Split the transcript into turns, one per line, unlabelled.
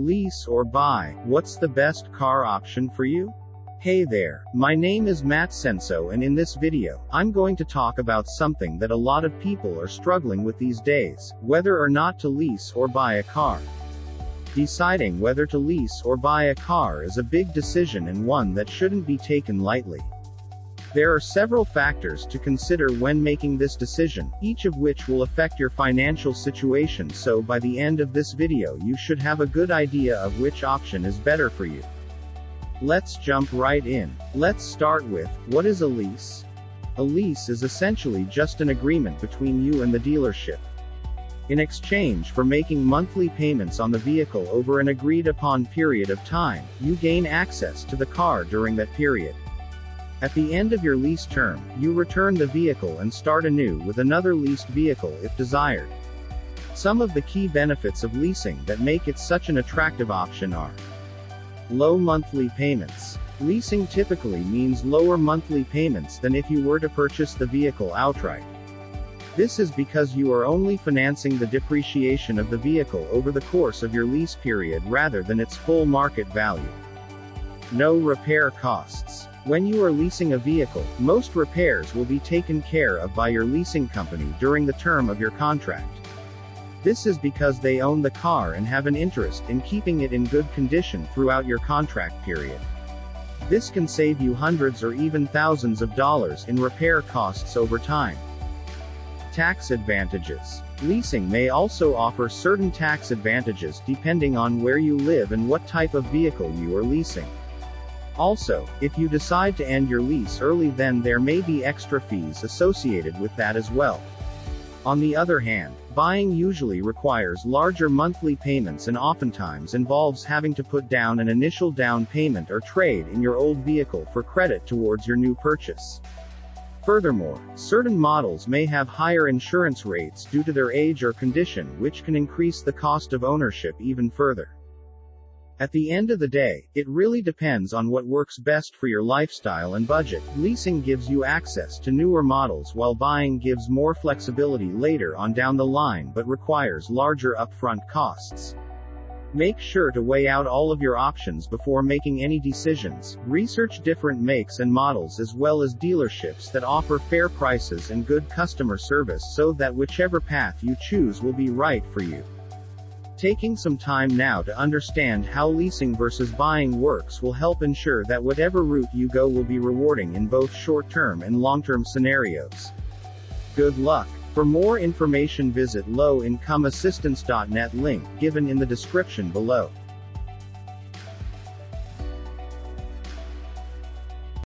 Lease or buy, what's the best car option for you? Hey there, my name is Matt Senso and in this video, I'm going to talk about something that a lot of people are struggling with these days, whether or not to lease or buy a car. Deciding whether to lease or buy a car is a big decision and one that shouldn't be taken lightly. There are several factors to consider when making this decision, each of which will affect your financial situation so by the end of this video you should have a good idea of which option is better for you. Let's jump right in. Let's start with, what is a lease? A lease is essentially just an agreement between you and the dealership. In exchange for making monthly payments on the vehicle over an agreed upon period of time, you gain access to the car during that period. At the end of your lease term, you return the vehicle and start anew with another leased vehicle if desired. Some of the key benefits of leasing that make it such an attractive option are low monthly payments. Leasing typically means lower monthly payments than if you were to purchase the vehicle outright. This is because you are only financing the depreciation of the vehicle over the course of your lease period rather than its full market value. No repair costs. When you are leasing a vehicle, most repairs will be taken care of by your leasing company during the term of your contract. This is because they own the car and have an interest in keeping it in good condition throughout your contract period. This can save you hundreds or even thousands of dollars in repair costs over time. Tax advantages. Leasing may also offer certain tax advantages depending on where you live and what type of vehicle you are leasing. Also, if you decide to end your lease early then there may be extra fees associated with that as well. On the other hand, buying usually requires larger monthly payments and oftentimes involves having to put down an initial down payment or trade in your old vehicle for credit towards your new purchase. Furthermore, certain models may have higher insurance rates due to their age or condition which can increase the cost of ownership even further. At the end of the day, it really depends on what works best for your lifestyle and budget. Leasing gives you access to newer models while buying gives more flexibility later on down the line but requires larger upfront costs. Make sure to weigh out all of your options before making any decisions. Research different makes and models as well as dealerships that offer fair prices and good customer service so that whichever path you choose will be right for you. Taking some time now to understand how leasing versus buying works will help ensure that whatever route you go will be rewarding in both short-term and long-term scenarios. Good luck. For more information visit lowincomeassistance.net link given in the description below.